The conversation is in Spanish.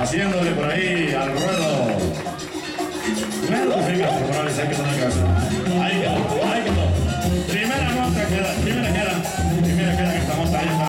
haciéndole por ahí al ruedo. Claro que sí, Castro Morales, hay que poner cabeza. Ahí quedó, ahí quedó. Primera nota queda, primera queda, primera queda que estamos ahí.